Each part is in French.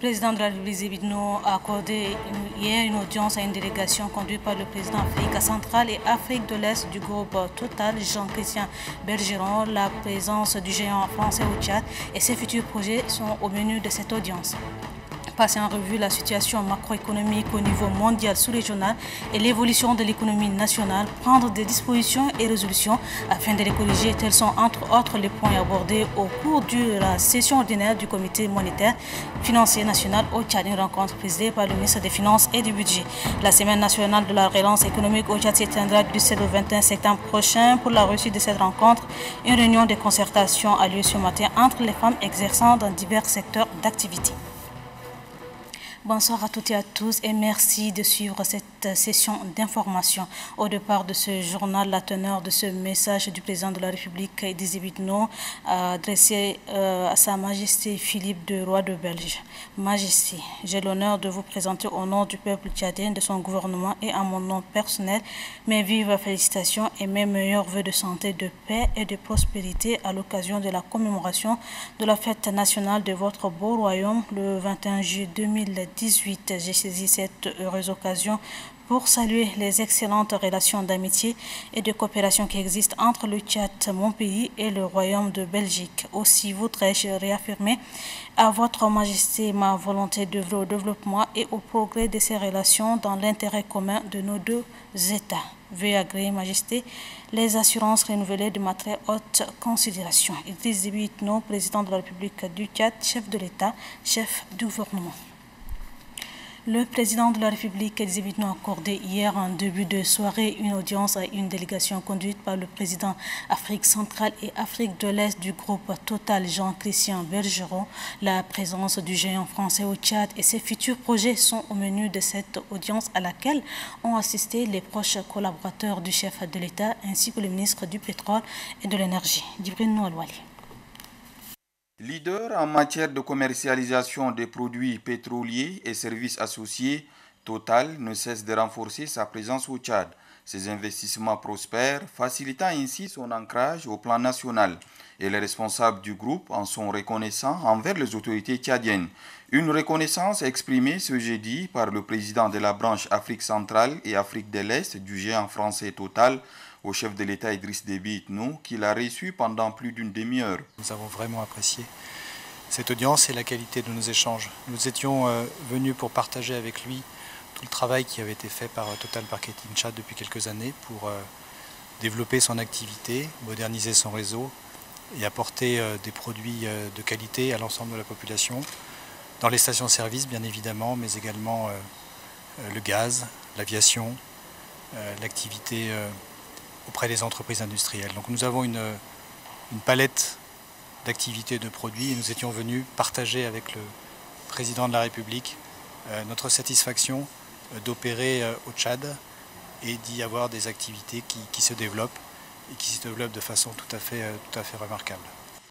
Le président de la République Zébidno a accordé hier une audience à une délégation conduite par le président Afrique centrale et Afrique de l'Est du groupe Total, Jean-Christian Bergeron. La présence du géant français au Tchad et ses futurs projets sont au menu de cette audience passer en revue la situation macroéconomique au niveau mondial sous-régional et l'évolution de l'économie nationale, prendre des dispositions et résolutions afin de les corriger. Tels sont entre autres les points abordés au cours de la session ordinaire du comité monétaire financier national au Tchad, une rencontre présidée par le ministre des Finances et du Budget. La semaine nationale de la relance économique au Tchad s'éteindra du 7 au 21 septembre prochain. Pour la réussite de cette rencontre, une réunion de concertation a lieu ce matin entre les femmes exerçant dans divers secteurs d'activité. Bonsoir à toutes et à tous et merci de suivre cette session d'information. Au départ de ce journal, la teneur de ce message du président de la République, Idizibitno, adressé euh, à Sa Majesté Philippe de Roi de Belge. Majesté, j'ai l'honneur de vous présenter au nom du peuple tchadien, de son gouvernement et à mon nom personnel mes vives félicitations et mes meilleurs voeux de santé, de paix et de prospérité à l'occasion de la commémoration de la fête nationale de votre beau royaume le 21 juillet 2010. 18, j'ai saisi cette heureuse occasion pour saluer les excellentes relations d'amitié et de coopération qui existent entre le Tchad, mon pays, et le Royaume de Belgique. Aussi voudrais-je réaffirmer à votre Majesté ma volonté d'œuvrer au développement et au progrès de ces relations dans l'intérêt commun de nos deux États. Veuillez agréer, Majesté, les assurances renouvelées de ma très haute considération. Il nos président de la République du Tchad, chef de l'État, chef du gouvernement. Le président de la République a accordé hier en début de soirée une audience à une délégation conduite par le président Afrique centrale et Afrique de l'Est du groupe Total Jean-Christian Bergeron. La présence du géant français au Tchad et ses futurs projets sont au menu de cette audience à laquelle ont assisté les proches collaborateurs du chef de l'État ainsi que le ministre du Pétrole et de l'Énergie, Djibril Noualouali. Leader en matière de commercialisation des produits pétroliers et services associés, Total ne cesse de renforcer sa présence au Tchad. Ses investissements prospèrent, facilitant ainsi son ancrage au plan national. Et les responsables du groupe en sont reconnaissants envers les autorités tchadiennes. Une reconnaissance exprimée ce jeudi par le président de la branche Afrique centrale et Afrique de l'Est du géant français Total, au chef de l'État Idriss Déby Itno, qu'il a reçu pendant plus d'une demi-heure. Nous avons vraiment apprécié cette audience et la qualité de nos échanges. Nous étions euh, venus pour partager avec lui tout le travail qui avait été fait par euh, Total Marketing Chat depuis quelques années pour euh, développer son activité, moderniser son réseau et apporter des produits de qualité à l'ensemble de la population, dans les stations-service bien évidemment, mais également le gaz, l'aviation, l'activité auprès des entreprises industrielles. Donc nous avons une, palette d'activités de produits et nous étions venus partager avec le président de la République euh, notre satisfaction euh, d'opérer euh, au Tchad et d'y avoir des activités qui, se développent et qui se développent de façon tout à fait, tout à fait remarquable.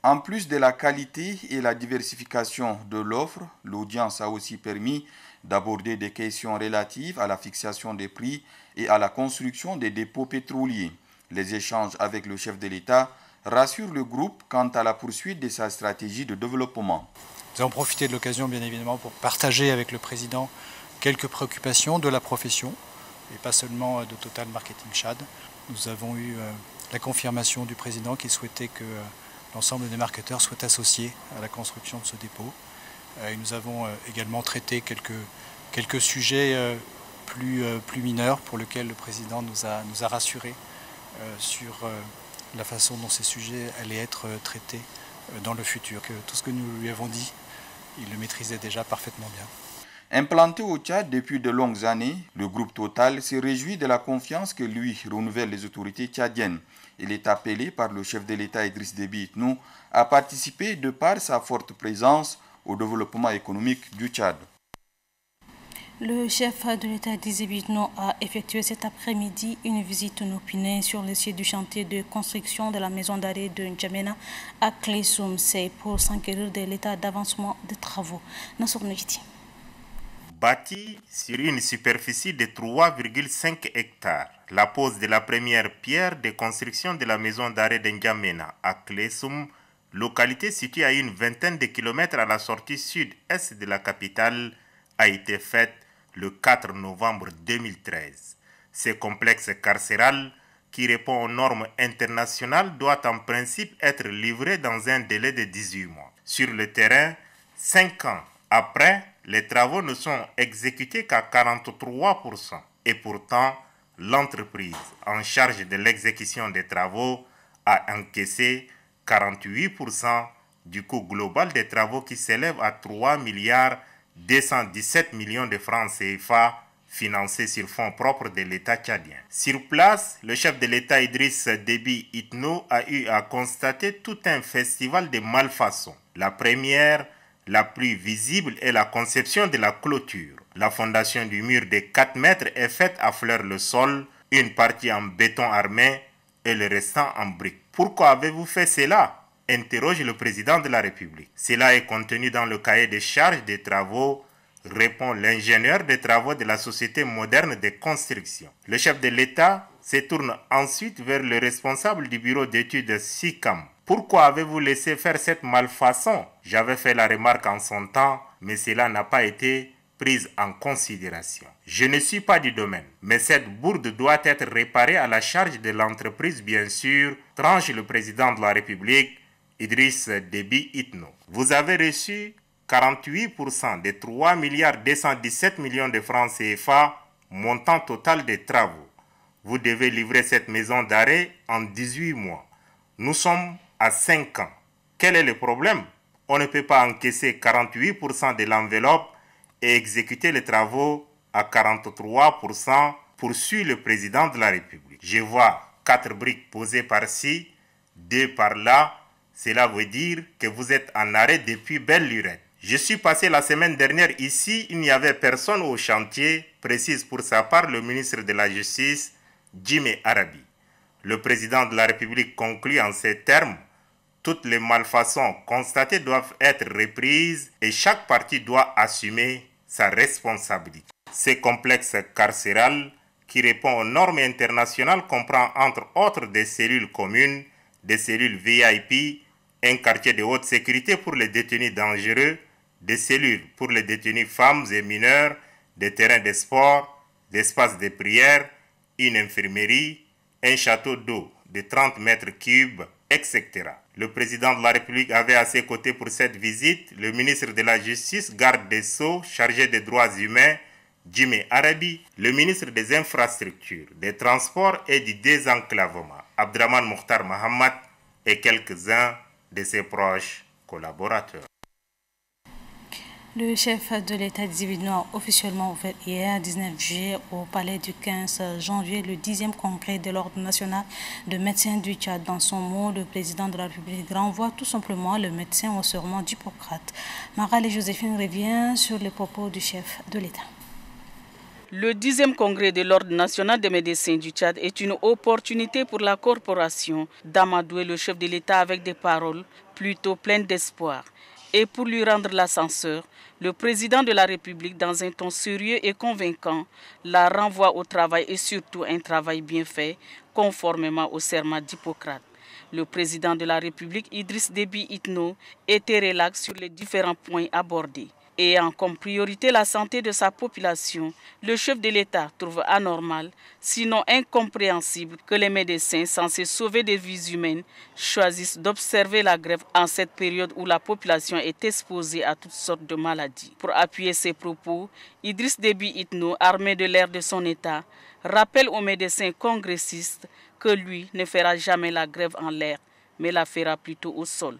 En plus de la qualité et la diversification de l'offre, l'audience a aussi permis d'aborder des questions relatives à la fixation des prix et à la construction des dépôts pétroliers. Les échanges avec le chef de l'État rassurent le groupe quant à la poursuite de sa stratégie de développement. Nous avons profité de l'occasion, bien évidemment, pour partager avec le président quelques préoccupations de la profession, et pas seulement de Total Marketing Chad. Nous avons eu euh, la confirmation du président qui souhaitait que euh, l'ensemble des marketeurs soient associés à la construction de ce dépôt. Euh, et nous avons également traité quelques, sujets plus, mineurs pour lesquels le président nous a, rassurés euh, sur euh, la façon dont ces sujets allaient être euh, traités dans le futur. Tout ce que nous lui avons dit, il le maîtrisait déjà parfaitement bien. Implanté au Tchad depuis de longues années, le groupe Total se réjouit de la confiance que lui renouvellent les autorités tchadiennes. Il est appelé par le chef de l'État Idriss Déby Itnou à participer de par sa forte présence au développement économique du Tchad. Le chef de l'État d'Izébitno a effectué cet après-midi une visite inopinée sur le site du chantier de construction de la maison d'arrêt de N'Djamena à Klesoum. C'est pour s'enquérir de l'état d'avancement des travaux. Bâti sur une superficie de 3,5 hectares, la pose de la première pierre de construction de la maison d'arrêt de N'Djamena à Klesoum localité située à une vingtaine de kilomètres à la sortie sud-est de la capitale, a été faite le 4 novembre 2013. Ce complexe carcéral, qui répond aux normes internationales, doit en principe être livré dans un délai de 18 mois. Sur le terrain, cinq ans après, les travaux ne sont exécutés qu'à 43%. Et pourtant, l'entreprise en charge de l'exécution des travaux a encaissé 48% du coût global des travaux qui s'élève à 3 milliards 217 millions de francs CFA financés sur fonds propres de l'État tchadien. Sur place, le chef de l'État Idriss Déby Itno a eu à constater tout un festival de malfaçons. La première, la plus visible, est la conception de la clôture. La fondation du mur de 4 mètres est faite à fleur le sol, une partie en béton armé et le restant en briques. Pourquoi avez-vous fait cela? Interroge le président de la République. Cela est contenu dans le cahier des charges des travaux, répond l'ingénieur des travaux de la Société moderne de construction. Le chef de l'État se tourne ensuite vers le responsable du bureau d'études SICAM. Pourquoi avez-vous laissé faire cette malfaçon? J'avais fait la remarque en son temps, mais cela n'a pas été prise en considération. Je ne suis pas du domaine, mais cette bourde doit être réparée à la charge de l'entreprise, bien sûr, tranche le président de la République, Idriss Déby Itno. Vous avez reçu 48% des 3 milliards 217 millions de francs CFA, montant total des travaux. Vous devez livrer cette maison d'arrêt en 18 mois. Nous sommes à 5 ans. Quel est le problème? On ne peut pas encaisser 48% de l'enveloppe et exécuter les travaux à 43%, poursuit le président de la République. Je vois quatre briques posées par-ci, deux par-là. Cela veut dire que vous êtes en arrêt depuis belle lurette. Je suis passé la semaine dernière ici, il n'y avait personne au chantier, précise pour sa part le ministre de la Justice, Jimmy Arabi. Le président de la République conclut en ces termes toutes les malfaçons constatées doivent être reprises et chaque partie doit assumer sa responsabilité. Ce complexe carcéral qui répond aux normes internationales comprend entre autres des cellules communes, des cellules VIP, un quartier de haute sécurité pour les détenus dangereux, des cellules pour les détenus femmes et mineurs, des terrains de sport, des espaces de prière, une infirmerie, un château d'eau de 30 mètres cubes, etc. Le président de la République avait à ses côtés pour cette visite le ministre de la Justice, garde des Sceaux, chargé des droits humains, Jimmy Arabi, le ministre des Infrastructures, des Transports et du Désenclavement, Abdraman Mokhtar Mohamed et quelques-uns de ses proches collaborateurs. Le chef de l'État d'Ibidno a officiellement ouvert hier, 19 juillet, au palais du 15 janvier, le 10e congrès de l'Ordre national de médecins du Tchad. Dans son mot, le président de la République renvoie tout simplement le médecin au serment d'Hippocrate. Maral et Joséphine revient sur les propos du chef de l'État. Le 10e congrès de l'Ordre national des médecins du Tchad est une opportunité pour la corporation d'amadouer le chef de l'État avec des paroles plutôt pleines d'espoir. Et pour lui rendre l'ascenseur, le président de la République, dans un ton sérieux et convaincant, la renvoie au travail et surtout un travail bien fait, conformément au serment d'Hippocrate. Le président de la République, Idriss Déby Itno, était relax sur les différents points abordés. Ayant comme priorité la santé de sa population, le chef de l'État trouve anormal, sinon incompréhensible, que les médecins censés sauver des vies humaines choisissent d'observer la grève en cette période où la population est exposée à toutes sortes de maladies. Pour appuyer ses propos, Idriss Déby Itno, armé de l'air de son État, rappelle aux médecins congressistes que lui ne fera jamais la grève en l'air, mais la fera plutôt au sol.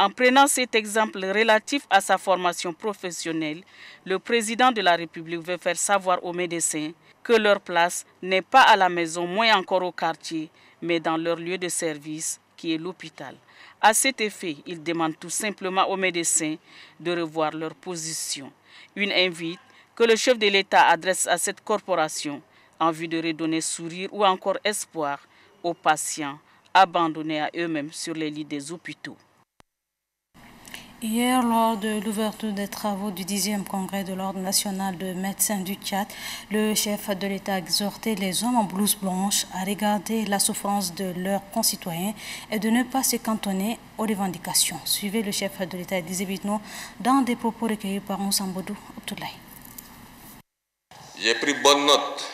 En prenant cet exemple relatif à sa formation professionnelle, le président de la République veut faire savoir aux médecins que leur place n'est pas à la maison, moins encore au quartier, mais dans leur lieu de service, qui est l'hôpital. À cet effet, il demande tout simplement aux médecins de revoir leur position. Une invite que le chef de l'État adresse à cette corporation en vue de redonner sourire ou encore espoir aux patients abandonnés à eux-mêmes sur les lits des hôpitaux. Hier, lors de l'ouverture des travaux du 10e congrès de l'Ordre national de médecins du Tchad, le chef de l'État a exhorté les hommes en blouse blanche à regarder la souffrance de leurs concitoyens et de ne pas se cantonner aux revendications. Suivez le chef de l'État Bitno dans des propos recueillis par Moussambodou Abdoulaye. J'ai pris bonne note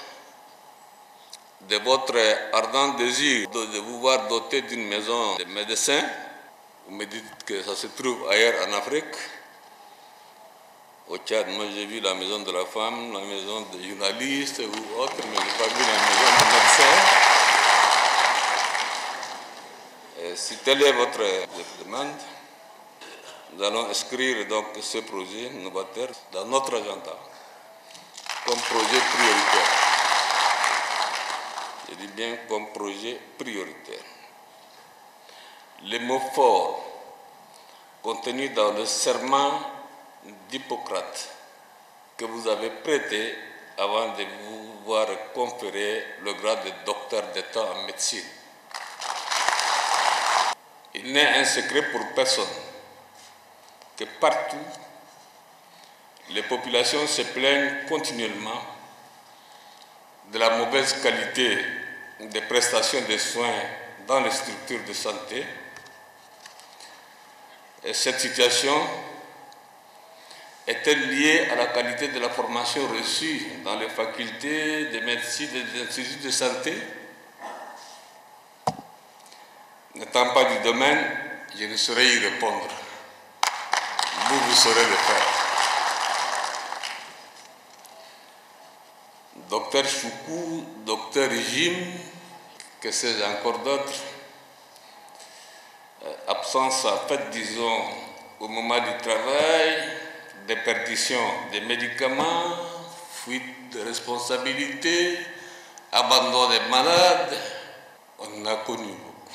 de votre ardent désir de vous voir doté d'une maison de médecins vous me dites que ça se trouve ailleurs en Afrique. Au Tchad, moi j'ai vu la maison de la femme, la maison des journalistes ou autre, mais je n'ai pas vu la maison des médecins. si telle est votre demande, nous allons inscrire donc ce projet novateur dans notre agenda comme projet prioritaire. Je dis bien comme projet prioritaire les mots forts contenus dans le serment d'Hippocrate que vous avez prêté avant de vous voir conférer le grade de docteur d'État en médecine. Il n'est un secret pour personne que partout, les populations se plaignent continuellement de la mauvaise qualité des prestations de soins dans les structures de santé et cette situation est-elle liée à la qualité de la formation reçue dans les facultés de médecine et des instituts de santé? N'étant pas du domaine, je ne saurais y répondre. Vous, vous saurez le faire. Docteur Choukou, docteur Jim, que sais-je encore d'autres absence en fait, disons, au moment du travail, déperdition des médicaments, fuite de responsabilité, abandon des malades, on a connu beaucoup.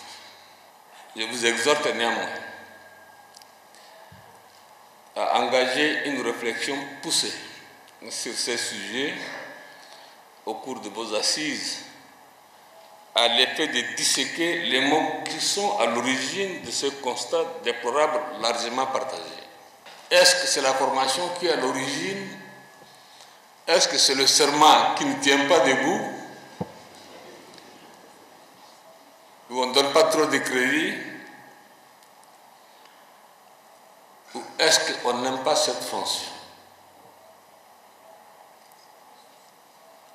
Je vous exhorte néanmoins à engager une réflexion poussée sur ces sujets au cours de vos assises à l'effet de disséquer les mots qui sont à l'origine de ce constat déplorable largement partagé. Est-ce que c'est la formation qui est à l'origine? Est-ce que c'est le serment qui ne tient pas debout? Où on ne donne pas trop de crédit? Ou est-ce qu'on n'aime pas cette fonction?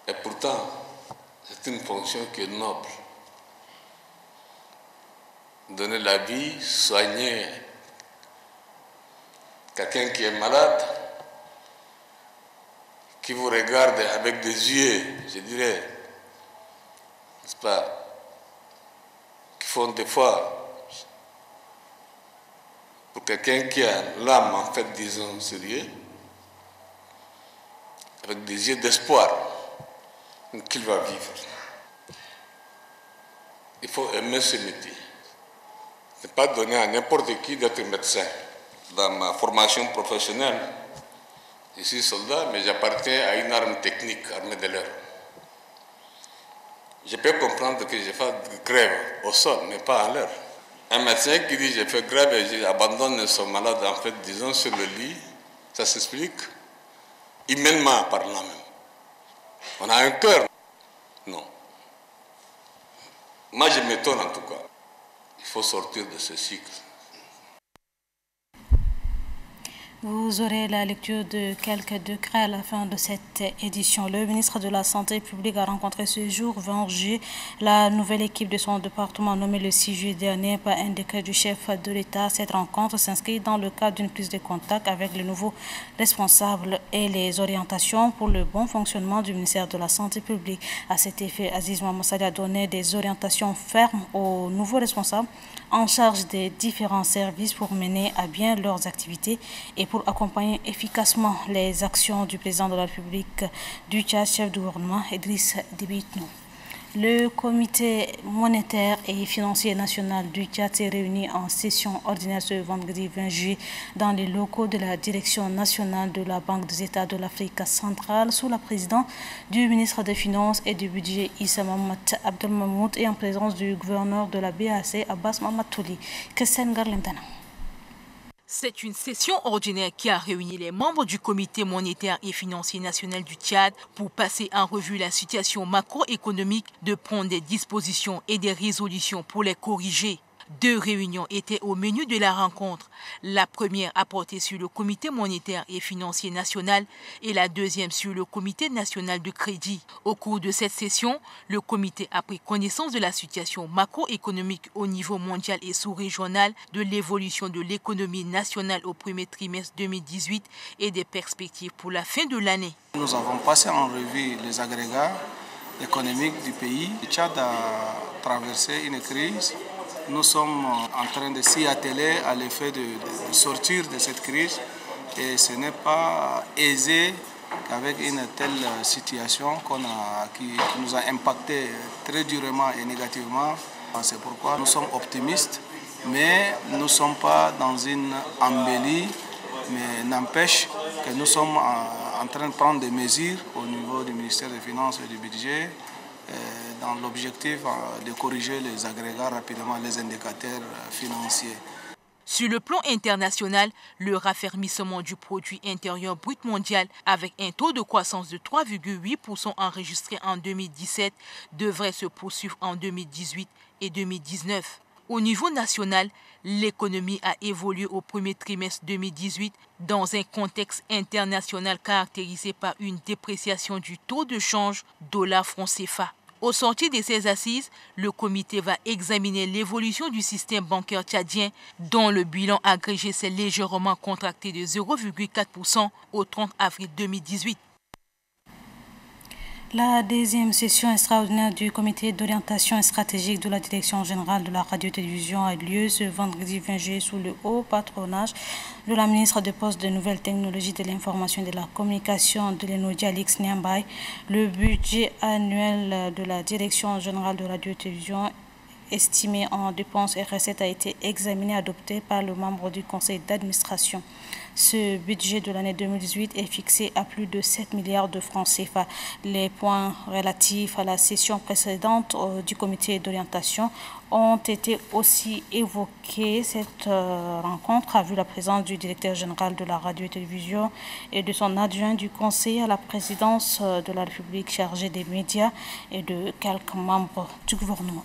Et pourtant, une fonction qui est noble. Donner la vie, soigner quelqu'un qui est malade, qui vous regarde avec des yeux, je dirais, n'est-ce pas, qui font des fois, pour quelqu'un qui a l'âme, en fait, disons, sérieux, avec des yeux d'espoir qu'il va vivre. Il faut aimer ce métier. Ne pas donner à n'importe qui d'être médecin. Dans ma formation professionnelle, je suis soldat, mais j'appartiens à une arme technique, armée de l'air. Je peux comprendre que je fasse grève au sol, mais pas à l'air. Un médecin qui dit je fais grève et j'abandonne son malade, en fait, disons, sur le lit, ça s'explique humainement parlant même. On a un cœur. Non. Moi, je m'étonne en tout cas. Il faut sortir de ce cycle. Vous aurez la lecture de quelques décrets à la fin de cette édition. Le ministre de la Santé publique a rencontré ce jour 20 juillet la nouvelle équipe de son département nommée le 6 juillet dernier par un décret du chef de l'État. Cette rencontre s'inscrit dans le cadre d'une prise de contact avec les nouveaux responsables et les orientations pour le bon fonctionnement du ministère de la Santé publique. À cet effet, Aziz Mamassadi a donné des orientations fermes aux nouveaux responsables en charge des différents services pour mener à bien leurs activités et pour accompagner efficacement les actions du président de la République du Tchad, chef du gouvernement, Idriss Dibitno. Le comité monétaire et financier national du Tchad s'est réuni en session ordinaire ce vendredi 20 juillet dans les locaux de la direction nationale de la Banque des États de l'Afrique centrale sous la présidence du ministre des Finances et du Budget Issa Mahmoud Abdelmamoud et en présence du gouverneur de la BAC Abbas Mamatouli. C'est une session ordinaire qui a réuni les membres du Comité monétaire et financier national du Tchad pour passer en revue la situation macroéconomique, de prendre des dispositions et des résolutions pour les corriger. Deux réunions étaient au menu de la rencontre. La première a porté sur le Comité monétaire et financier national et la deuxième sur le Comité national de crédit. Au cours de cette session, le comité a pris connaissance de la situation macroéconomique au niveau mondial et sous-régional, de l'évolution de l'économie nationale au premier trimestre 2018 et des perspectives pour la fin de l'année. Nous avons passé en revue les agrégats économiques du pays. Le Tchad a traversé une crise nous sommes en train de s'y atteler à l'effet de, sortir de cette crise et ce n'est pas aisé qu'avec une telle situation qui, nous a impacté très durement et négativement. C'est pourquoi nous sommes optimistes, mais nous ne sommes pas dans une embellie, mais n'empêche que nous sommes en train de prendre des mesures au niveau du ministère des Finances et du Budget dans l'objectif euh, de corriger les agrégats rapidement, les indicateurs euh, financiers. Sur le plan international, le raffermissement du produit intérieur brut mondial avec un taux de croissance de 3,8% enregistré en 2017 devrait se poursuivre en 2018 et 2019. Au niveau national, l'économie a évolué au premier trimestre 2018 dans un contexte international caractérisé par une dépréciation du taux de change dollar-franc CFA. Au sortir de ces assises, le comité va examiner l'évolution du système bancaire tchadien dont le bilan agrégé s'est légèrement contracté de 0,4% au 30 avril 2018. La deuxième session extraordinaire du comité d'orientation stratégique de la direction générale de la radio-télévision a lieu ce vendredi 20 juillet sous le haut patronage de la ministre des Postes de Nouvelles Technologies de l'Information et de la Communication de l'Enodia Alix Niambay. Le budget annuel de la direction générale de la radio-télévision estimé en dépenses et recettes a été examiné et adopté par le membre du conseil d'administration. Ce budget de l'année 2018 est fixé à plus de 7 milliards de francs CFA. Les points relatifs à la session précédente euh, du comité d'orientation ont été aussi évoqués. Cette euh, rencontre a vu la présence du directeur général de la radio et télévision et de son adjoint du conseil à la présidence euh, de la République chargée des médias et de quelques membres du gouvernement.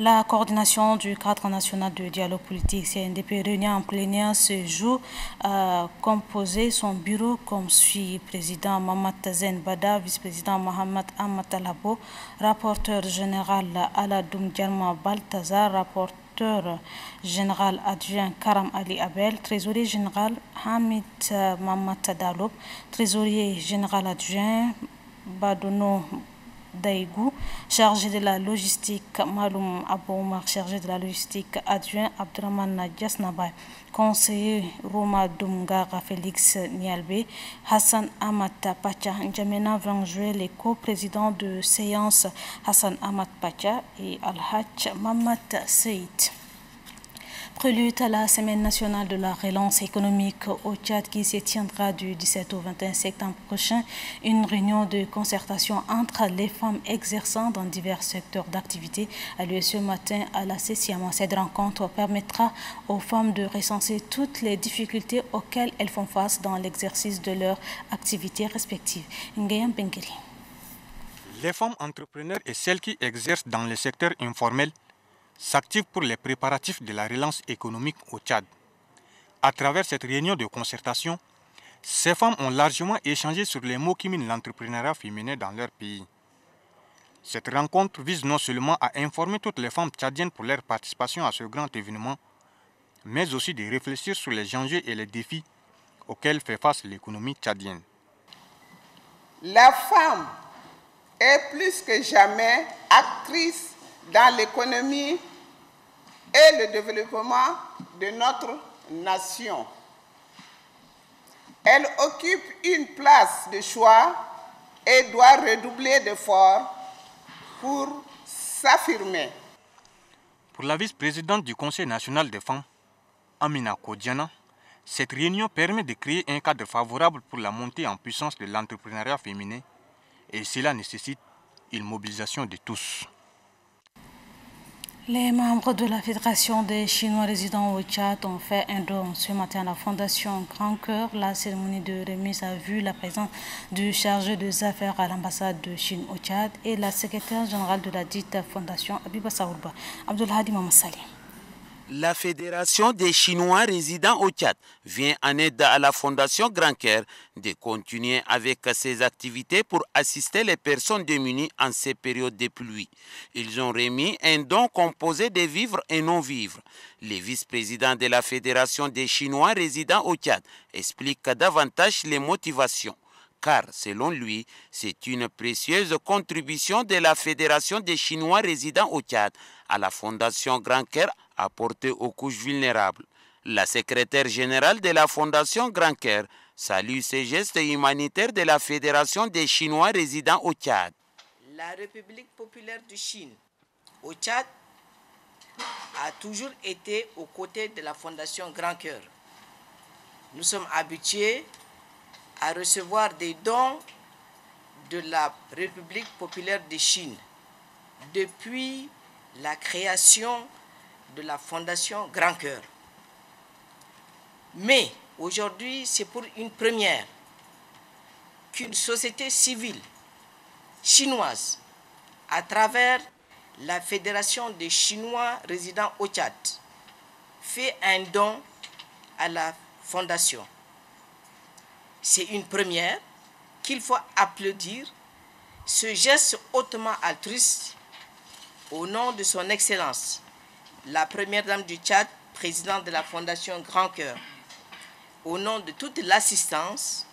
La coordination du cadre national de dialogue politique CNDP réunie en plénière ce jour a composé son bureau comme suit président Mamad Tazen Bada, vice-président Mohamed Amatalabo, rapporteur général Aladoum Djarma Baltazar, rapporteur général adjoint Karam Ali Abel, trésorier général Hamid Mamad Tadalob, trésorier général adjoint Badono Daïgou, chargé de la logistique, Maloum Aboumar, chargé de la logistique, adjoint Abdraman Nadjas conseiller Roma Dumgara Félix Nialbe, Hassan Amata Pacha, N'Djamena Van les co-présidents de séance Hassan Amat Pacha et Al-Hajj Mamat Seyd. Prélude à la Semaine nationale de la relance économique au Tchad qui se tiendra du 17 au 21 septembre prochain, une réunion de concertation entre les femmes exerçant dans divers secteurs d'activité a lieu ce matin à la CCAM. Cette rencontre permettra aux femmes de recenser toutes les difficultés auxquelles elles font face dans l'exercice de leurs activités respectives. Les femmes entrepreneurs et celles qui exercent dans le secteur informel s'active pour les préparatifs de la relance économique au Tchad. À travers cette réunion de concertation, ces femmes ont largement échangé sur les mots qui minent l'entrepreneuriat féminin dans leur pays. Cette rencontre vise non seulement à informer toutes les femmes tchadiennes pour leur participation à ce grand événement, mais aussi de réfléchir sur les enjeux et les défis auxquels fait face l'économie tchadienne. La femme est plus que jamais actrice dans l'économie et le développement de notre nation. Elle occupe une place de choix et doit redoubler d'efforts pour s'affirmer. Pour la vice-présidente du Conseil national des femmes, Amina Kodjana, cette réunion permet de créer un cadre favorable pour la montée en puissance de l'entrepreneuriat féminin et cela nécessite une mobilisation de tous. Les membres de la Fédération des Chinois résidant au Tchad ont fait un don ce matin à la Fondation Grand Cœur. La cérémonie de remise a vu la présence du chargé des affaires à l'ambassade de Chine au Tchad et la secrétaire générale de la dite fondation Abiba Saourba, Abdulhadi Mamassali. La Fédération des Chinois résidant au Tchad vient en aide à la Fondation Grand Cœur de continuer avec ses activités pour assister les personnes démunies en ces périodes de pluie. Ils ont remis un don composé de vivres et non-vivres. Le vice-président de la Fédération des Chinois résidant au Tchad explique davantage les motivations car selon lui, c'est une précieuse contribution de la Fédération des Chinois résidant au Tchad à la Fondation Grand Cœur apportée aux couches vulnérables. La secrétaire générale de la Fondation Grand Cœur salue ces gestes humanitaires de la Fédération des Chinois résidant au Tchad. La République populaire de Chine au Tchad a toujours été aux côtés de la Fondation Grand Cœur. Nous sommes habitués à recevoir des dons de la République populaire de Chine depuis la création de la Fondation Grand Cœur. Mais aujourd'hui, c'est pour une première qu'une société civile chinoise, à travers la Fédération des Chinois résidant au Tchad, fait un don à la Fondation c'est une première qu'il faut applaudir. Ce geste hautement altruiste au nom de son Excellence, la Première Dame du Tchad, présidente de la Fondation Grand Cœur, au nom de toute l'assistance,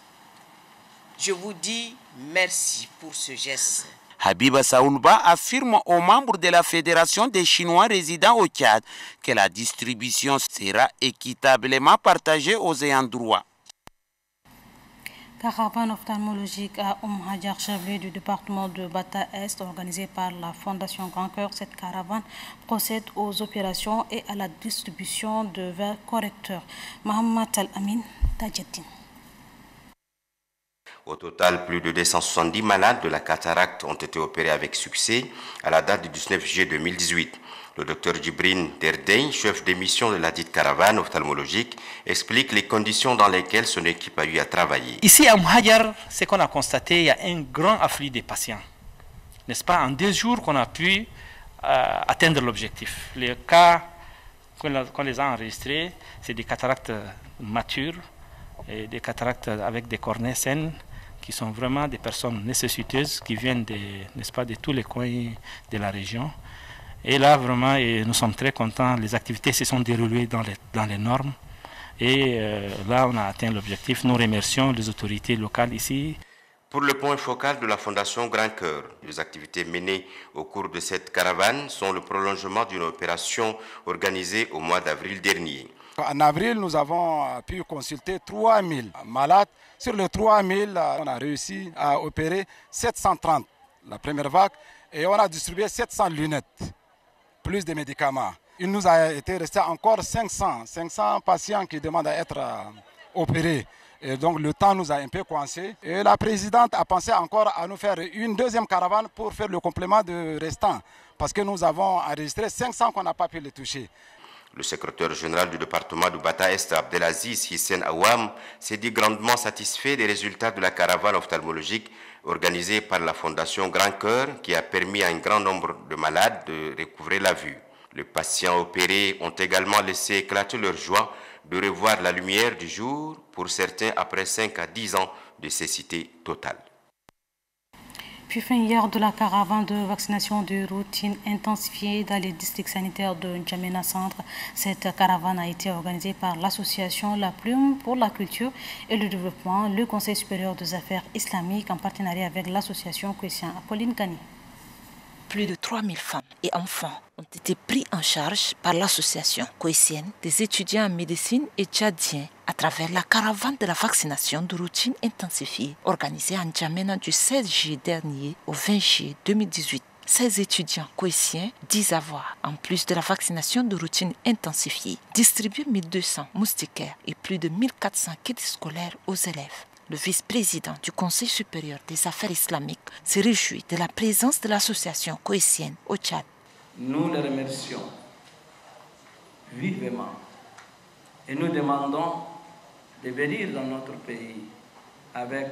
je vous dis merci pour ce geste. Habiba Saoulba affirme aux membres de la Fédération des Chinois résidant au Tchad que la distribution sera équitablement partagée aux ayants droit. Caravane ophtalmologique à Oum Hadjar du département de Bata Est, organisée par la Fondation Grand Cœur. Cette caravane procède aux opérations et à la distribution de verres correcteurs. Mohamed Al-Amin. Au total, plus de 270 malades de la cataracte ont été opérés avec succès à la date du 19 juillet 2018. Le docteur Djibrine Derdein, chef d'émission de la dite caravane ophtalmologique, explique les conditions dans lesquelles son équipe a eu à travailler. Ici à Mouhadjar, ce qu'on a constaté, il y a un grand afflux de patients. N'est-ce pas? En deux jours qu'on a pu euh, atteindre l'objectif. Les cas qu'on les a enregistrés, c'est des cataractes matures, et des cataractes avec des cornets saines, qui sont vraiment des personnes nécessiteuses qui viennent n'est-ce pas, de tous les coins de la région. Et là, vraiment, nous sommes très contents. Les activités se sont déroulées dans les, dans les normes. Et euh, là, on a atteint l'objectif. Nous remercions les autorités locales ici. Pour le point focal de la Fondation Grand Cœur, les activités menées au cours de cette caravane sont le prolongement d'une opération organisée au mois d'avril dernier. En avril, nous avons pu consulter 3000 malades. Sur les 3000, on a réussi à opérer 730 la première vague et on a distribué 700 lunettes plus de médicaments. Il nous a été resté encore 500, 500 patients qui demandent à être euh, opérés. Et donc le temps nous a un peu coincé. Et la présidente a pensé encore à nous faire une deuxième caravane pour faire le complément de restant. Parce que nous avons enregistré 500 qu'on n'a pas pu les toucher. Le secrétaire général du département du Bata Est, Abdelaziz Hissen Awam, s'est dit grandement satisfait des résultats de la caravane ophtalmologique organisée par la Fondation Grand Cœur qui a permis à un grand nombre de malades de recouvrer la vue. Les patients opérés ont également laissé éclater leur joie de revoir la lumière du jour, pour certains après 5 à 10 ans de cécité totale. Puis fin hier de la caravane de vaccination de routine intensifiée dans les districts sanitaires de N'Djamena Centre. Cette caravane a été organisée par l'association La Plume pour la culture et le développement, le Conseil supérieur des affaires islamiques en partenariat avec l'association Christian Apolline Gani plus de 3000 femmes et enfants ont été pris en charge par l'association coétienne des étudiants en médecine et tchadiens à travers la caravane de la vaccination de routine intensifiée organisée en Djamena du 16 juillet dernier au 20 juillet 2018. Ces étudiants coétiens disent avoir, en plus de la vaccination de routine intensifiée, distribué 1200 moustiquaires et plus de 1400 kits scolaires aux élèves le vice-président du Conseil supérieur des affaires islamiques se réjouit de la présence de l'association coétienne au Tchad. nous le remercions vivement et nous demandons de venir dans notre pays avec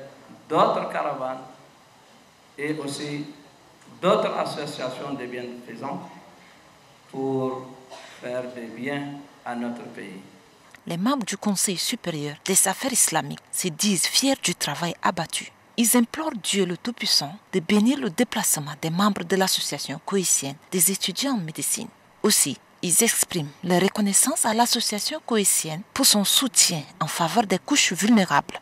d'autres caravanes et aussi d'autres associations de bienfaisants pour faire du bien à notre pays. Les membres du Conseil supérieur des affaires islamiques se disent fiers du travail abattu. Ils implorent Dieu le Tout-Puissant de bénir le déplacement des membres de l'association coïtienne des étudiants en médecine. Aussi, ils expriment leur reconnaissance à l'association coïtienne pour son soutien en faveur des couches vulnérables.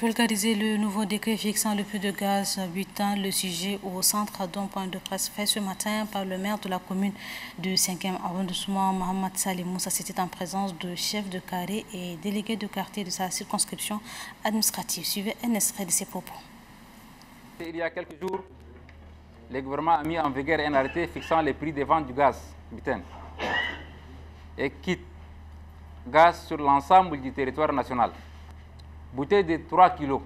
Vulgariser le nouveau décret fixant le prix de gaz butin, le sujet au centre d'un point de presse fait ce matin par le maire de la commune du 5e arrondissement, Mohamed Salim Moussa. C'était en présence de chefs de carré et délégués de quartier de sa circonscription administrative. Suivez un extrait de ses propos. Il y a quelques jours, le gouvernement a mis en vigueur un arrêté fixant les prix des ventes du gaz butane et quitte gaz sur l'ensemble du territoire national bouteille de 3 kg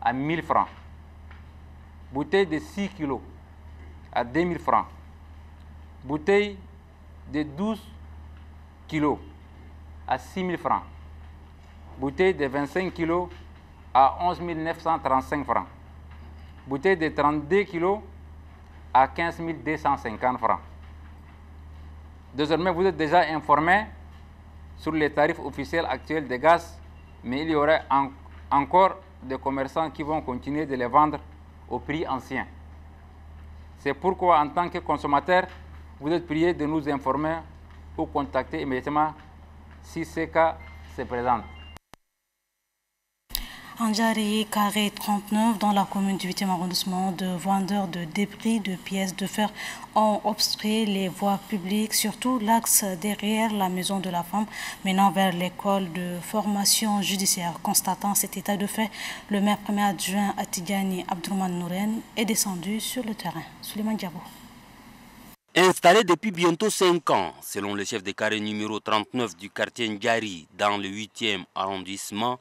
à 1000 francs, bouteille de 6 kg à 2000 francs, bouteille de 12 kg à 6000 francs, bouteille de 25 kg à 11 935 francs, bouteille de 32 kg à 15 250 francs. Désormais, vous êtes déjà informé sur les tarifs officiels actuels des gaz mais il y aurait encore des commerçants qui vont continuer de les vendre au prix ancien. C'est pourquoi, en tant que consommateur, vous êtes prié de nous informer ou contacter immédiatement si ce cas se présente. Anjari Carré 39, dans la commune du 8e arrondissement, de vendeurs de débris de pièces de fer ont obstrué les voies publiques, surtout l'axe derrière la maison de la femme, menant vers l'école de formation judiciaire. Constatant cet état de fait, le maire premier adjoint Atidiani Abdourman Nouren est descendu sur le terrain. Suleiman Diabo. Installé depuis bientôt 5 ans, selon le chef de carré numéro 39 du quartier Ndjari, dans le 8e arrondissement,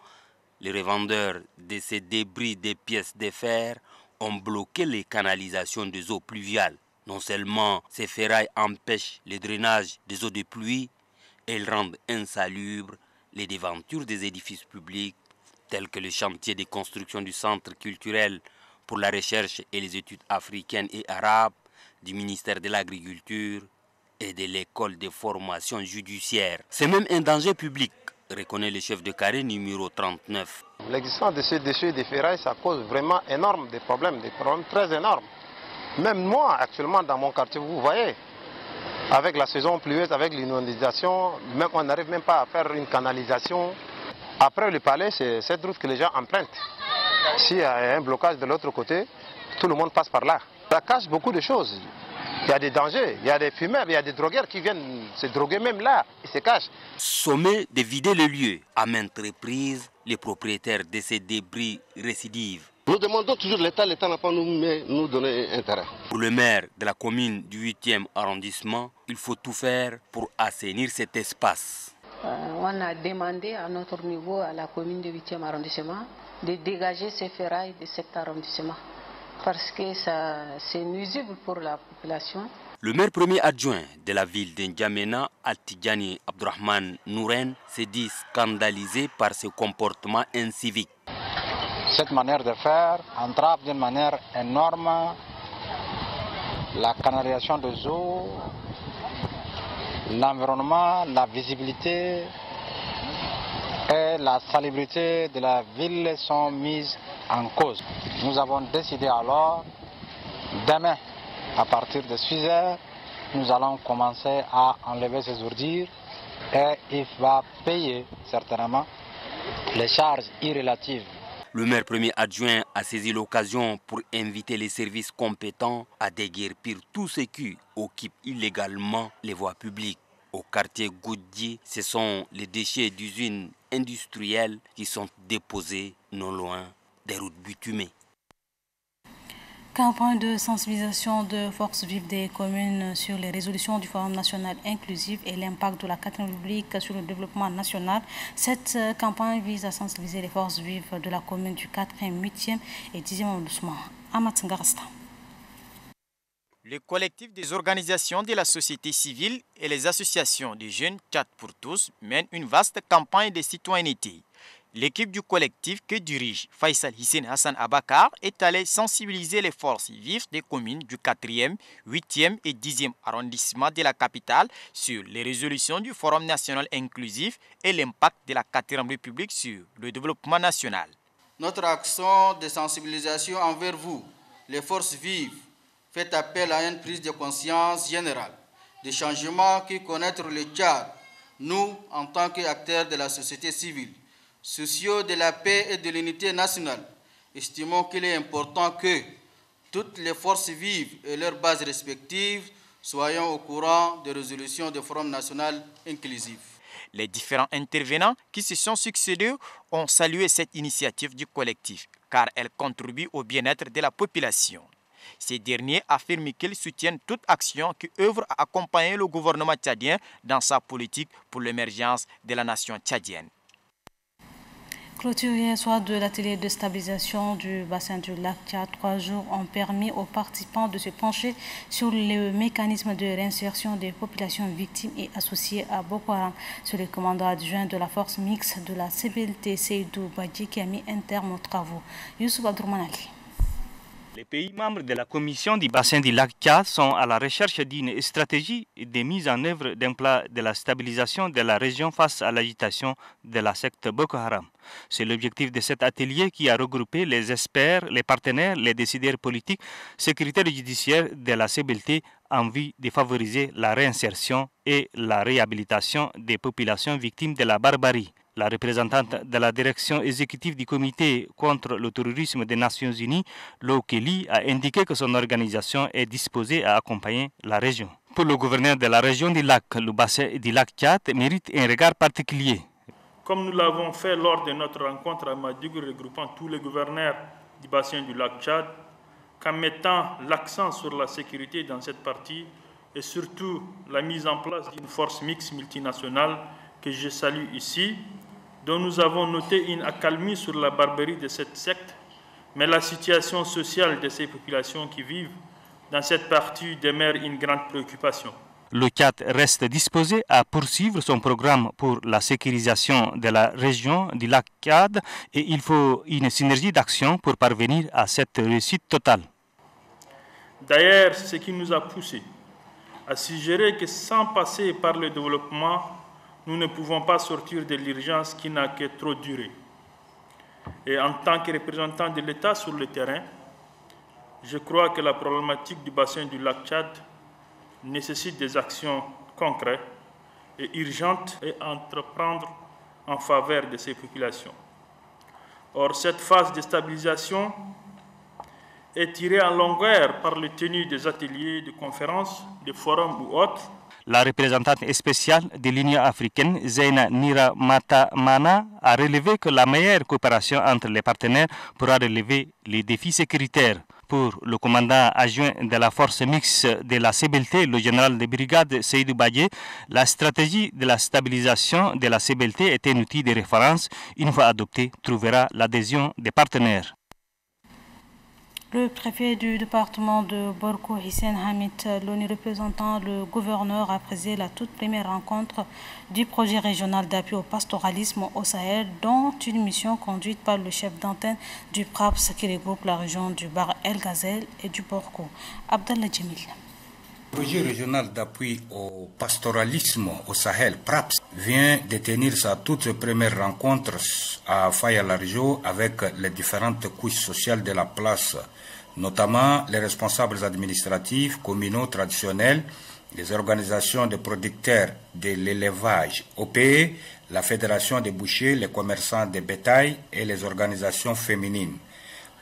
les revendeurs de ces débris des pièces de fer ont bloqué les canalisations des eaux pluviales. Non seulement ces ferrailles empêchent le drainage des eaux de pluie, elles rendent insalubres les devantures des édifices publics tels que le chantier de construction du Centre culturel pour la recherche et les études africaines et arabes, du ministère de l'Agriculture et de l'école de formation judiciaire. C'est même un danger public reconnaît le chef de carré numéro 39. L'existence de ces déchets de ferraille, ça cause vraiment énorme des problèmes, des problèmes très énormes. Même moi, actuellement, dans mon quartier, vous voyez, avec la saison pluvieuse, avec l'inondation, on n'arrive même pas à faire une canalisation. Après le palais, c'est cette route que les gens empruntent. S'il y a un blocage de l'autre côté, tout le monde passe par là. Ça cache beaucoup de choses. Il y a des dangers, il y a des fumeurs, il y a des drogueurs qui viennent se droguer même là, ils se cachent. Sommet de vider le lieu à maintes reprises, les propriétaires de ces débris récidivent. Nous demandons toujours l'État, l'État n'a pas nous, nous donné intérêt. Pour le maire de la commune du 8e arrondissement, il faut tout faire pour assainir cet espace. Euh, on a demandé à notre niveau, à la commune du 8e arrondissement, de dégager ces ferrailles de cet arrondissement parce que c'est nuisible pour la population. Le maire premier adjoint de la ville d'Indjamena, Altidjani Abdurrahman Nouren, s'est dit scandalisé par ce comportement incivique. Cette manière de faire entrave d'une manière énorme la canalisation des eaux, l'environnement, la visibilité la salubrité de la ville sont mises en cause. Nous avons décidé alors, demain, à partir de 6 heures, nous allons commencer à enlever ces ordures et il va payer certainement les charges irrelatives. Le maire premier adjoint a saisi l'occasion pour inviter les services compétents à déguerpir tous ceux qui occupent illégalement les voies publiques. Au quartier Goudji, ce sont les déchets d'usines industrielles qui sont déposés non loin des routes bitumées. Campagne de sensibilisation de forces vives des communes sur les résolutions du Forum national inclusif et l'impact de la 4 République sur le développement national. Cette campagne vise à sensibiliser les forces vives de la commune du 4e, 8e et 10e arrondissement. Amat. Le collectif des organisations de la société civile et les associations de jeunes Tchad pour tous mènent une vaste campagne de citoyenneté. L'équipe du collectif que dirige Faisal Hissène Hassan Abakar est allée sensibiliser les forces vives des communes du 4e, 8e et 10e arrondissement de la capitale sur les résolutions du Forum national inclusif et l'impact de la 4e République sur le développement national. Notre action de sensibilisation envers vous, les forces vives, fait appel à une prise de conscience générale des changements qui connaître le Tchad, nous, en tant qu'acteurs de la société civile, soucieux de la paix et de l'unité nationale, estimons qu'il est important que toutes les forces vives et leurs bases respectives soient au courant des résolutions du Forum national inclusif. Les différents intervenants qui se sont succédés ont salué cette initiative du collectif car elle contribue au bien-être de la population. Ces derniers affirment qu'ils soutiennent toute action qui œuvre à accompagner le gouvernement tchadien dans sa politique pour l'émergence de la nation tchadienne. Clôture hier soir de l'atelier de stabilisation du bassin du lac Tchad, trois jours ont permis aux participants de se pencher sur le mécanisme de réinsertion des populations victimes et associées à Boko Haram. C'est le commandant adjoint de la force mixte de la CBLT, Seydou Badji, qui a mis un terme aux travaux. Youssouf Adroumanali. Les pays membres de la Commission du bassin du lac Tchad sont à la recherche d'une stratégie de mise en œuvre d'un plan de la stabilisation de la région face à l'agitation de la secte Boko Haram. C'est l'objectif de cet atelier qui a regroupé les experts, les partenaires, les décideurs politiques, secrétaires judiciaires de la CBLT en vue de favoriser la réinsertion et la réhabilitation des populations victimes de la barbarie. La représentante de la direction exécutive du comité contre le terrorisme des Nations Unies, Lo Kelly, a indiqué que son organisation est disposée à accompagner la région. Pour le gouverneur de la région du lac, le bassin du lac Tchad mérite un regard particulier. Comme nous l'avons fait lors de notre rencontre à Madougou regroupant tous les gouverneurs du bassin du lac Tchad, qu'en mettant l'accent sur la sécurité dans cette partie et surtout la mise en place d'une force mixte multinationale que je salue ici, dont nous avons noté une accalmie sur la barbarie de cette secte, mais la situation sociale de ces populations qui vivent dans cette partie demeure une grande préoccupation. Le CAT reste disposé à poursuivre son programme pour la sécurisation de la région du lac Tchad et il faut une synergie d'action pour parvenir à cette réussite totale. D'ailleurs, ce qui nous a poussé à suggérer que sans passer par le développement, nous ne pouvons pas sortir de l'urgence qui n'a que trop duré. Et en tant que représentant de l'État sur le terrain, je crois que la problématique du bassin du lac Tchad nécessite des actions concrètes et urgentes et entreprendre en faveur de ces populations. Or, cette phase de stabilisation est tirée en longueur par le tenue des ateliers, de conférences, de forums ou autres, la représentante spéciale de l'Union africaine, Zeina Nira Matamana, a relevé que la meilleure coopération entre les partenaires pourra relever les défis sécuritaires. Pour le commandant adjoint de la force mixte de la CBLT, le général de brigade Seydou Badje, la stratégie de la stabilisation de la CBLT est un outil de référence. Une fois adopté, trouvera l'adhésion des partenaires. Le préfet du département de Borko, Hissène Hamid Loni, représentant le gouverneur, a présidé la toute première rencontre du projet régional d'appui au pastoralisme au Sahel, dont une mission conduite par le chef d'antenne du PRAPS qui regroupe la région du Bar El Ghazel et du Borko, Abdallah Djemil. Le projet régional d'appui au pastoralisme au Sahel, PRAPS, vient de tenir sa toute première rencontre à Faya-Larjo avec les différentes couches sociales de la place notamment les responsables administratifs, communaux, traditionnels, les organisations de producteurs de l'élevage OPE, la Fédération des bouchers, les commerçants de bétail et les organisations féminines.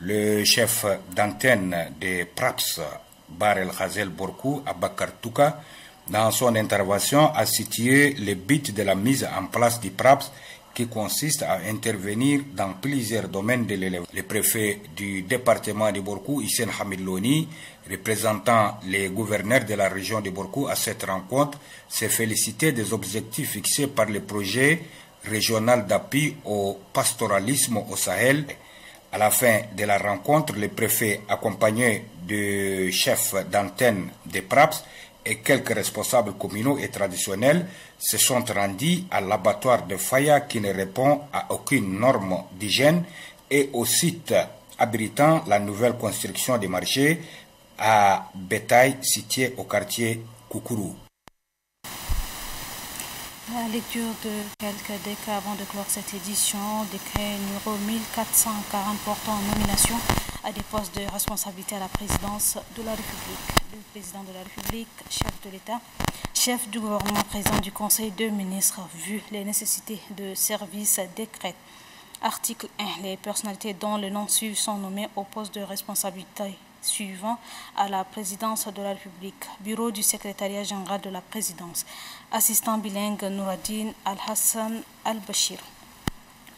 Le chef d'antenne de PRAPS, Bar El Hazel Borkou, Abakar Touka, dans son intervention, a situé le but de la mise en place du PRAPS qui consiste à intervenir dans plusieurs domaines de l'élève. Le préfet du département de Borkou, Hissène Hamid Loni, représentant les gouverneurs de la région de Borkou à cette rencontre, s'est félicité des objectifs fixés par le projet régional d'appui au pastoralisme au Sahel. À la fin de la rencontre, le préfet, accompagné de chefs d'antenne des PRAPS et quelques responsables communaux et traditionnels se sont rendus à l'abattoir de Faya qui ne répond à aucune norme d'hygiène et au site abritant la nouvelle construction des marchés à bétail situé au quartier Koukourou. La lecture de quelques décrets avant de clore cette édition. Décret numéro 1440 portant nomination à des postes de responsabilité à la présidence de la République. Le président de la République, chef de l'État, chef du gouvernement, président du Conseil de ministres, vu les nécessités de service décret. Article 1. Les personnalités dont le nom suivent sont nommées au poste de responsabilité suivant à la présidence de la République. Bureau du secrétariat général de la présidence. Assistant bilingue Nouradine Al-Hassan Al-Bashir.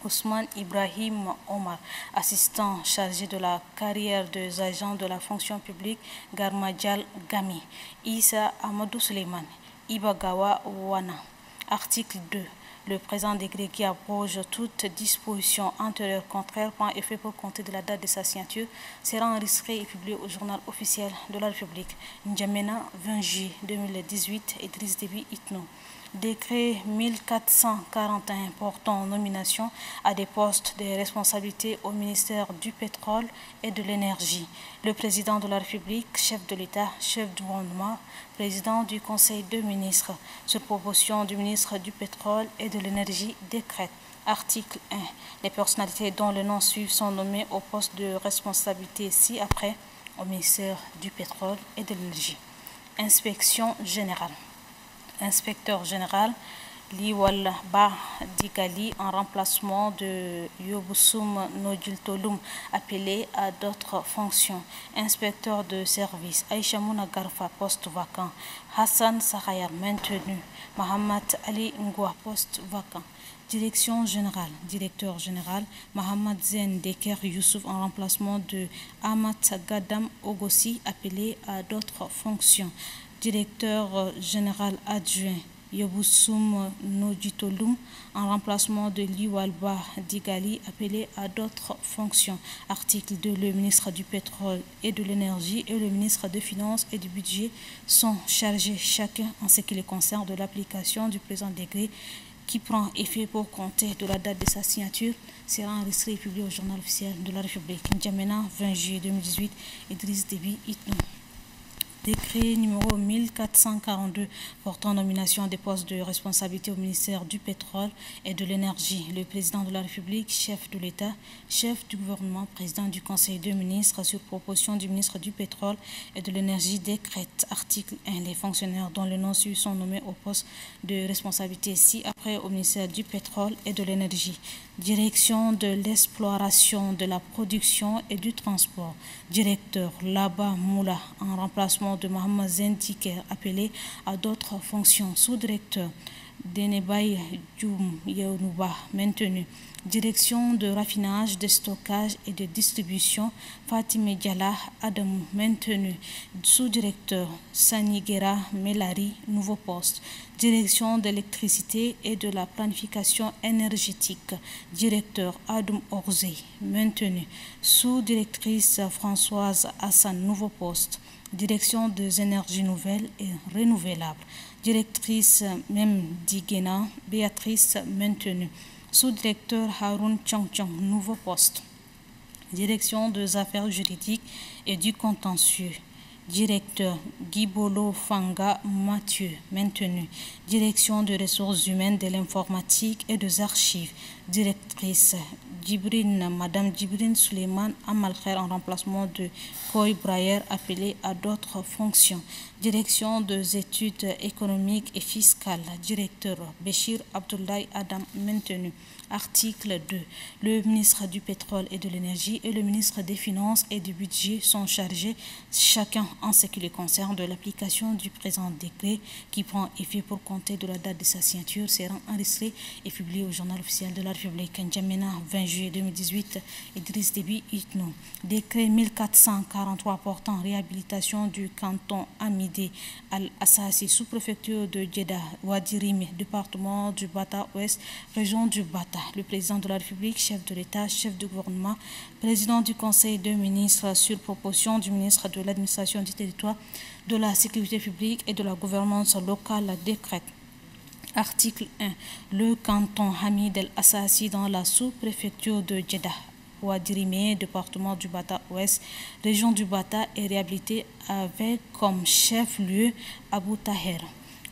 Ousmane Ibrahim Omar, assistant chargé de la carrière des agents de la fonction publique Garmadjal Gami. Issa Amadou Suleiman. Ibagawa Wana. Article 2 le présent décret qui abroge toute disposition antérieure contraire prend effet pour compter de la date de sa signature sera enregistré et publié au journal officiel de la République. N'Djamena, 20 juillet 2018, Idriss Déby Itno. Décret 1441 portant nomination à des postes de responsabilité au ministère du pétrole et de l'énergie. Le président de la République, chef de l'État, chef du gouvernement, président du Conseil de ministres, sur proposition du ministre du pétrole et de l'énergie, décrète. Article 1. Les personnalités dont le nom suivent sont nommées au poste de responsabilité ci-après au ministère du pétrole et de l'énergie. Inspection générale inspecteur général Liwal Ba en remplacement de Yobusum Nojiltolum appelé à d'autres fonctions. Inspecteur de service Aïcha Garfa poste vacant. Hassan Sahaya maintenu. Mohamed Ali Ngwa poste vacant. Direction générale, directeur général Mohamed Zen Deker Youssouf en remplacement de Amat Gadam Ogossi appelé à d'autres fonctions directeur général adjoint Yobusum Nojitolum en remplacement de Liwalba Digali appelé à d'autres fonctions. Article 2. Le ministre du pétrole et de l'énergie et le ministre des finances et du budget sont chargés chacun en ce qui les concerne de l'application du présent décret qui prend effet pour compter de la date de sa signature sera enregistré et publié au journal officiel de la République. N'Djamena, 20 juillet 2018, Idriss Déby, Itnou décret numéro 1442 portant nomination des postes de responsabilité au ministère du pétrole et de l'énergie. Le président de la République, chef de l'État, chef du gouvernement, président du Conseil de ministres, sur proposition du ministre du pétrole et de l'énergie, décrète article 1. Les fonctionnaires dont le nom suit sont nommés au poste de responsabilité ci-après au ministère du pétrole et de l'énergie. Direction de l'exploration, de la production et du transport. Directeur Laba Moula en remplacement de Mohamed Zentiker appelé à d'autres fonctions. Sous-directeur Denebay Djoum Yeonouba maintenu. Direction de raffinage, de stockage et de distribution, Fatime Diala Adam maintenu. Sous-directeur Sanigera Melari, nouveau poste. Direction d'électricité et de la planification énergétique, directeur Adam Orze, maintenu. Sous-directrice Françoise Hassan, nouveau poste. Direction des énergies nouvelles et renouvelables. Directrice Mem Digena, Béatrice, maintenue sous-directeur Haroun Chang nouveau poste. Direction des affaires juridiques et du contentieux. Directeur Guibolo Fanga Mathieu, maintenu. Direction des ressources humaines, de l'informatique et des archives. Directrice Djibrine, Madame Djibrine Suleiman Amalkher en remplacement de Koy Brayer appelé à d'autres fonctions. Direction des études économiques et fiscales. Directeur Béchir Abdoulaye Adam maintenu. Article 2. Le ministre du pétrole et de l'énergie et le ministre des finances et du budget sont chargés, chacun en ce qui les concerne, de l'application du présent décret qui prend effet pour compter de la date de sa signature, sera enregistré et publié au journal officiel de la République. N'Djamena, 20 juillet 2018, Idriss Déby Itno. Décret 1443 portant réhabilitation du canton Ami Hamidi Al-Assassi, sous-préfecture de Jeddah, Wadirime, département du Bata Ouest, région du Bata. Le président de la République, chef de l'État, chef du gouvernement, président du Conseil de ministres sur proposition du ministre de l'Administration du territoire, de la sécurité publique et de la gouvernance locale décrète Article 1. Le canton Hamid el-Assassi dans la sous-préfecture de Jeddah, Ouadirime, département du Bata Ouest, région du Bata, est réhabilité avec comme chef-lieu Abu Taher.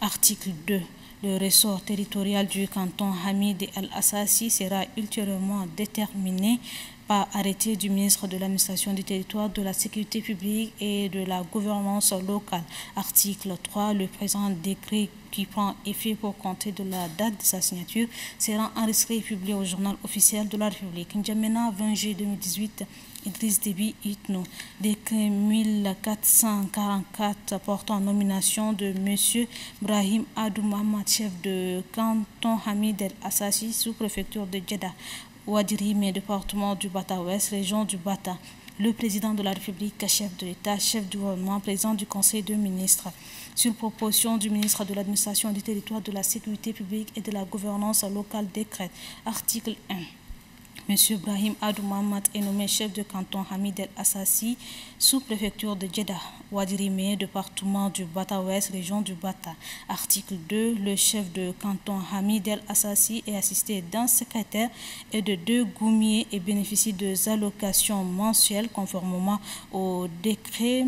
Article 2. Le ressort territorial du canton Hamid el-Assassi sera ultérieurement déterminé par arrêté du ministre de l'administration du territoire, de la sécurité publique et de la gouvernance locale. Article 3. Le présent décret qui prend effet pour compter de la date de sa signature sera enregistré et publié au journal officiel de la République. N'Djamena 20 juillet 2018, Idriss Déby Itno. Décret 1444 portant nomination de M. Brahim Adou chef de canton Hamid El Assassi, sous-préfecture de Jeddah. Ouadirime, département du Bata Ouest, région du Bata. Le président de la République, chef de l'État, chef du gouvernement, président du Conseil de ministres, sur proposition du ministre de l'Administration du territoire, de la sécurité publique et de la gouvernance locale décrète. Article 1. M. Ibrahim Adou est nommé chef de canton Hamid El Assassi, sous-préfecture de Jeddah, Ouadirime, département du Bata Ouest, région du Bata. Article 2. Le chef de canton Hamid El Assassi est assisté d'un secrétaire et de deux goumiers et bénéficie de allocations mensuelles conformément au décret,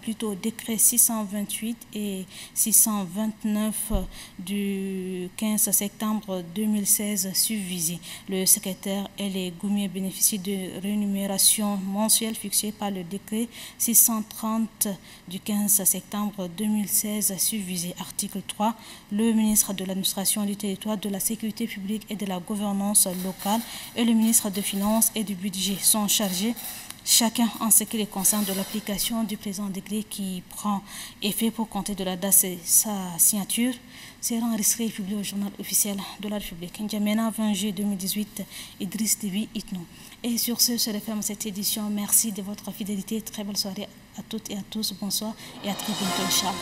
plutôt décret 628 et 629 du 15 septembre 2016 subvisé. Le secrétaire et les goumiers bénéficient de rémunération mensuelle fixée par le décret 630 du 15 septembre 2016 subvisé. Article 3. Le ministre de l'administration du territoire, de la sécurité publique et de la gouvernance locale et le ministre des Finances et du budget sont chargés chacun en ce qui les concerne de l'application du présent décret qui prend effet pour compter de la date de sa signature s'est enregistré et publié au journal officiel de la République. N'Djamena 20 juillet 2018, Idriss Déby Itno. Et sur ce, se referme cette édition. Merci de votre fidélité. Très belle soirée à toutes et à tous. Bonsoir et à très bientôt, Charles.